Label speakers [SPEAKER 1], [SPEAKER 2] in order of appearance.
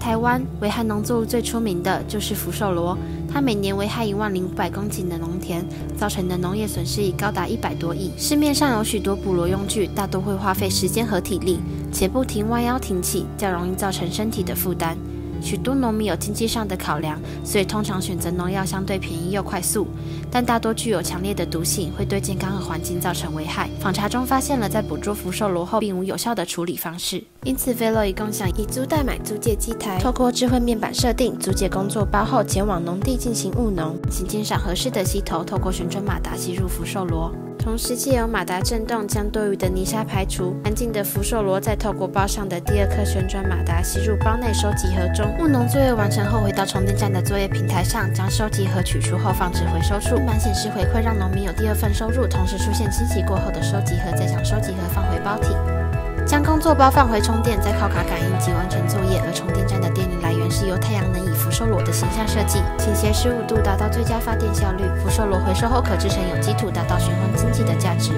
[SPEAKER 1] 台湾，危害农作物最出名的就是福寿螺，它每年危害一万零五百公顷的农田，造成的农业损失已高达一百多亿。市面上有许多捕螺用具，大多会花费时间和体力，且不停弯腰挺起，较容易造成身体的负担。许多农民有经济上的考量，所以通常选择农药相对便宜又快速，但大多具有强烈的毒性，会对健康和环境造成危害。访查中发现了在捕捉福寿螺后并无有效的处理方式，因此 Velo 一共享以租代买租借机台，透过智慧面板设定租借工作包后前往农地进行务农，请鉴赏合适的溪头，透过旋转马达吸入福寿螺。同时，借由马达震动将多余的泥沙排除，干净的福寿螺再透过包上的第二颗旋转马达吸入包内收集盒中。务农作业完成后，回到充电站的作业平台上，将收集盒取出后放置回收处。面板显示回馈，让农民有第二份收入，同时出现清洗过后的收集盒，再将收集盒放回包体。将工作包放回充电，再靠卡感应及完成作业。而充电站的电力来源是由太阳受罗的形象设计，倾斜十五度达到最佳发电效率。福寿螺回收后可制成有机土，达到循环经济的价值。